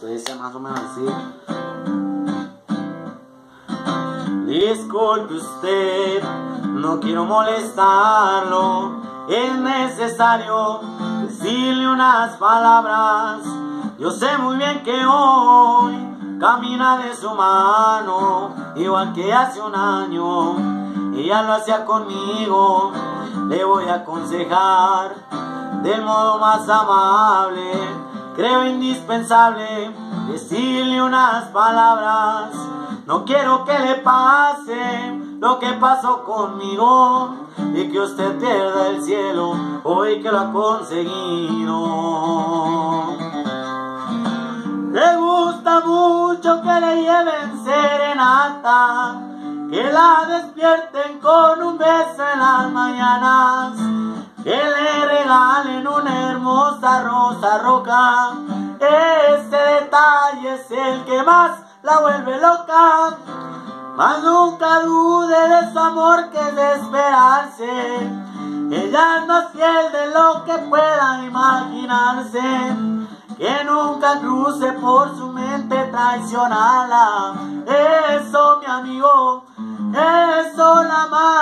Entonces más o menos así. Disculpe usted, no quiero molestarlo. Es necesario decirle unas palabras. Yo sé muy bien que hoy camina de su mano, igual que hace un año. Ella lo hacía conmigo, le voy a aconsejar del modo más amable. Creo indispensable decirle unas palabras. No quiero que le pase lo que pasó conmigo y que usted pierda el cielo hoy que lo ha conseguido. Le gusta mucho que le lleven serenata, que la despierten con un beso en las mañanas, que le regalen una hermosa rosa roja. Ese detalle es el que más la vuelve loca. Mas nunca dude de su amor que de esperarse. Ella no es fiel de lo que pueda imaginarse. Que nunca cruce por su mente traicionarla. Eso, mi amigo, eso la mata.